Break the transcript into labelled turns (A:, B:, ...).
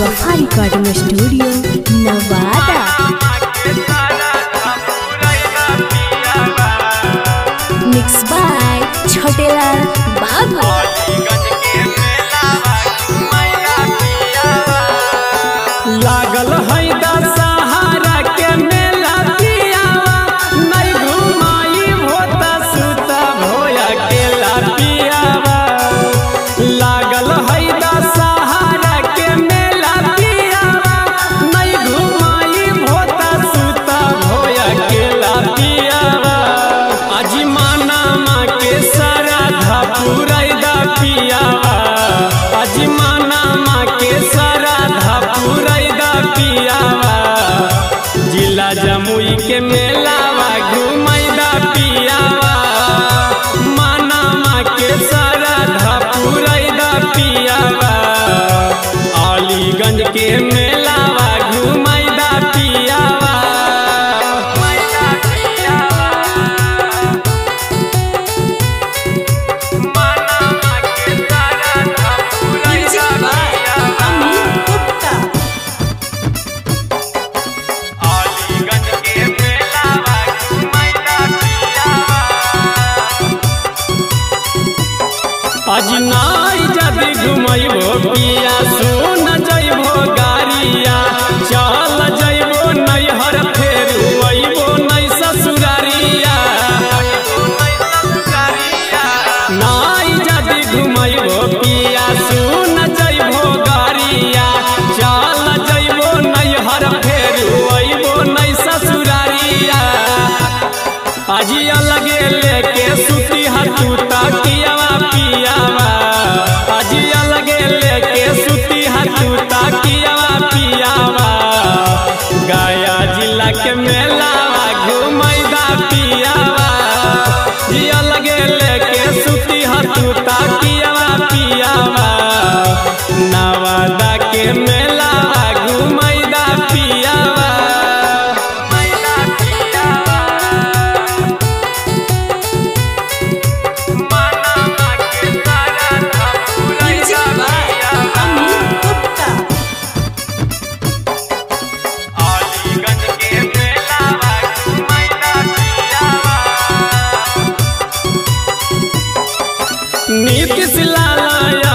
A: Recording studio Nawada mix by Chhotelal Babu
B: que me आज नाई जदि घुमैबो पिया, सुन जइबो गारिया, चल जइबो नैहर, फेर अइबो नै ससुरारिया। नाई जदि घुमैबो पिया, सुन जइबो गारिया, चल जइबो नैहर, फेर अइबो नै ससुरारिया। अजिया लगे लेके सुती que me? कृष्ण लाला